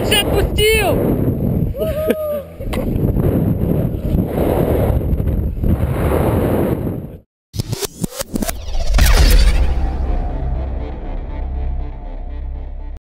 Obrigado, já curtiu! Uhul.